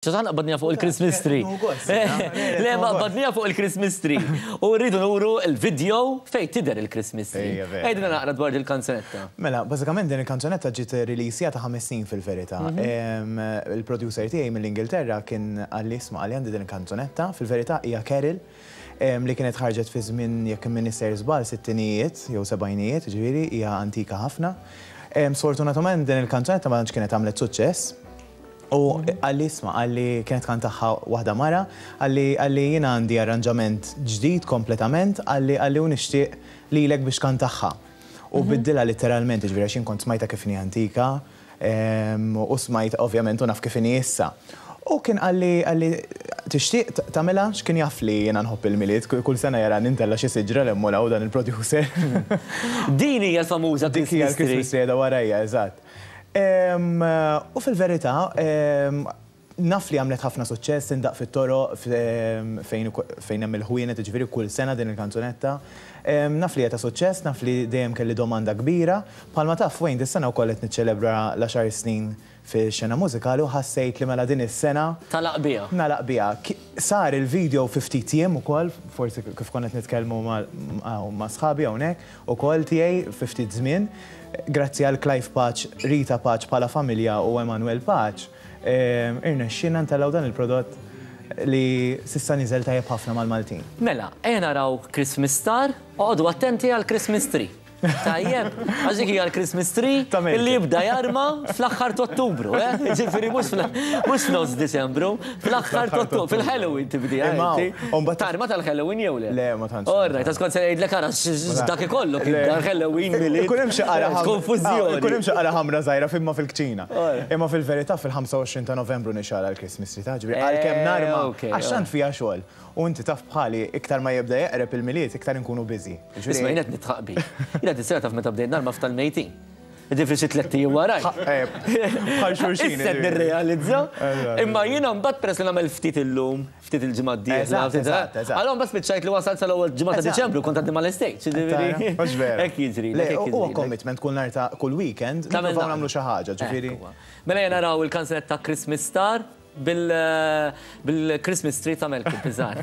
Ċa taħna qbadnija fuq il-Christmas tree. Le, ma qbadnija fuq il-Christmas tree. U rridu nuru il-video fej tider il-Christmas tree. Ejdna naqra dwar il-kanzonetta. Mela, bazzikament din il-kanzonetta ġiet rilisja ta' ħames snin fil-verita. Mhm. Il-producer tiegħi mill-Ingilterra kien għalli sma għalli għandi din il-kanzonetta. Fil-verita hija Carol li kienet ħarġet fi żmien jekk minn isser żbal sittinijiet jew sebajnijiet, ġifieri hija antika ħafna. Sfortunatament din il-kanzonetta ma tantx kienet għamlet suċċess. U qalli isma', qalli, kienet tkant tagħha waħda mara, qalli, qalli jiena għandi arranġament ġdid kompletament, qalli, qalli u nixtieq lilek biex tkant tagħha. U biddilha litteralment, jiġifieri għax jien kont smajtha kif inhi antika, u smajt ovvjament u naf kif inhi issa. U kien qalli, qalli, tixtieq tagħmilha għax kien jaf li jiena nħobb il-Milied, kull sena jarani ntella' xi siġra l-hemm u 'l hawn dan il-producer. Din hija l-famuża Christmas tree. Dik hija l-Christmas tree qiegħda warajja, eżatt. U fil-verità, naf li għamlet ħafna suċċess, tindaqq fit-toroq fejn hemm il-ħwienet, jiġifieri kull sena din il-kanzunetta. Naf li hija ta' suċċess, naf li dejjem kelli domanda kbira. Bħalma taf, Wayne, dis-sena wkoll qed niċċelebra l-għaxar snin fix-xena mużikali u ħassejt li mela din is-sena. Tagħlaq biha. Nagħlaq biha. Sar il-video fi ftit jiem ukoll, forsi kif konna qed nitkellmu ma' sħabi hawnhekk. ukoll tiegħi fi ftit żmien, grazzi għal Clive Paċ, Rita Paċ bħala familja u Emmanuel Paċ, irnexxielna ntellgħu dan il-prodott li s'issa niżel tajjeb ħafna mal-Maltin. Mela, ejja naraw Christmas Star, oqogħdu attenti għall-Christmas Tree. Tajjeb? Għax dik hija l-Christmas Tree li jibda jarma fl-aħħar t'Ottubru, eh? Jiġifieri mhux f'nofs Diċembru. L-aħħar tottu, fil-Halloween tibdija. Tarma tal-Halloween jew le? Le, ma tantx. Orra, ta' skont se ngħidlek ara dak ikollok il-Halloween milli. Ikun hemm xi qara ħamra. Konfużjoni. Ikun hemm xi qara ħamra żgħira fimma fil-kċina. Imma fil-verità fil-25 ta' Novembru nixara l-Christmas tree ta' ġifieri għalkemm narma għax tant fiha xogħol. U inti taf bħali iktar ma jibda jeqreb il-Milied iktar inkunu busy. Isma' jien qed nitħaq bik. Jiena tisra taf meta bdejt narma f'tal-mejtin. Ġifri xi tliet ijiem warajh. Bħal xulxin. Issa nirrealizza. Imma jiena mbagħad peress li nagħmel ftit illum, ftit il-ġimgħa d-dieħla. Allora mbagħad spiċċajt li wasalt sal-ewwel ġimgħa ta' Diċembru kont għaddi mal-estate. Mhux veru. Hekk jiġri. Huwa commitment kull nhar ta' kull weekend nipprovaw nagħmlu xi ħaġa, ġifieri. Mela jiena naraw il-kanzunet ta' Christmas Star bil-Christmas Tree ta' Melky Bizarre.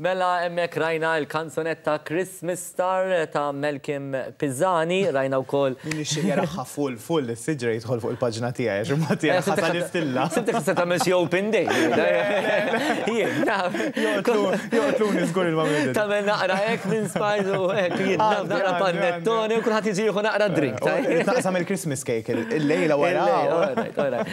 Mela hemmhekk rajna l-kanzunetta Christmas Star ta' Melkim Pisani, rajna wkoll. Min jixtieq jarahha full full is-siġra jidħol fuq il-paġna tiegħi għax imbagħad jarahha tal-istilla. Sibtek se tagħmel xi open day. Jien naf. Joqtluni żgur il-Mom and Dad. Tagħmel naqra hekk minn spice u hekk jien naf naqra panettone u kulħadd jiġi jieħu naqra drink. Taqsam il-Christmas cake il-lejla wara. All right, all right.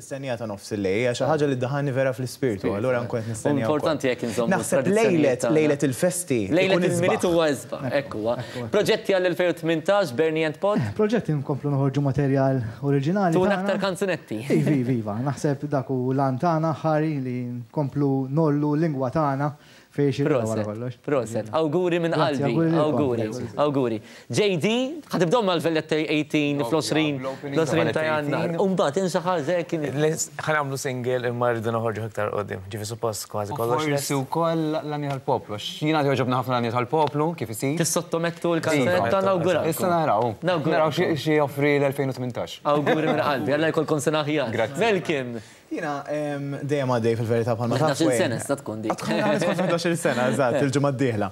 L-istennija ta' nofs il-lejl hija xi ħaġa li ddaħħalni vera fl-ispirtu, allura nkun qed nistenniha wkoll. Importanti hekk inżommu t-tradizzjonijiet tagħna. Naħseb lejlet il-festi. Lejlet il-Milied huwa isbaħ. Hekk huwa. Proġetti għall-2018, Bernie and Pod? Proġetti nkomplu noħorġu materjal oriġinali. Tuna aktar kanzunetti. Iva, iva, iva. Naħseb dak hu l-għan tagħna aħħari li nkomplu ngħollu l-lingwa tagħna. Proset, proset, awguri minn qalbi, awguri, awguri. JD, ħatibdew mal-velletti 18, flosrin, flosrin ta' jannar. Umbat, insa ħazek. Ħanamlu single imma rridu noħorġu iktar qoddim, ġifi suppost kważi kollox. Forsi u koll l-għaniet għal-poplu, xina ġoġobna ħafna l-għaniet għal-poplu, kif isi? Tissottomettu l-kanzunetta ta' nawgura. Issa naraw, naraw xie joffri l-2018. Awguri minn qalbi, għalla jkoll konsena ħjar. Melkim, Jiena dejjem għaddej fil-verità bħalma taf. Għax il-sena sta tkun dik. Tkun għaddej tkun għaddej il-sena, eżatt, il-ġimgħa d-dieħla.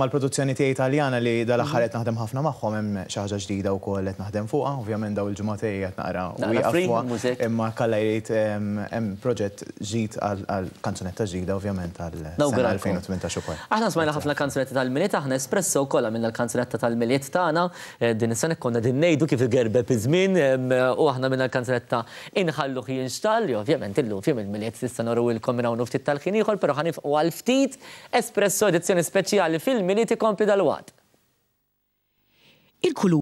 Mal-produzzjoni tiegħi Taljana li dal-aħħar qed naħdem ħafna magħhom hemm xi ħaġa ġdida wkoll qed naħdem fuqha. Ovvjament dawn il-ġimgħat ejja qed naqra wieqaf fuqha. Imma jekk Alla jrid hemm proġett ġdid għal kanzunetta ġdida ovvjament għal sena 2018 ukoll. Aħna smajna ħafna kanzunetti tal-Milied, aħna Espresso wkoll għamilna l-kanzunetta tal-Milied tagħna. Din is-sena konna qegħdin ngħidu kif igerbeb iż-żmien u aħna għamilna l-kanzunetta Inħalluh jinstall, li ovvjament illum f'Jum il-Milied nista' noruilkom minn hawn u ftit tal-ħin ieħor, però ħa nifqu għal ftit, Espresso Edizzjoni Speċjali fil-Milied ikompli dalwaqt.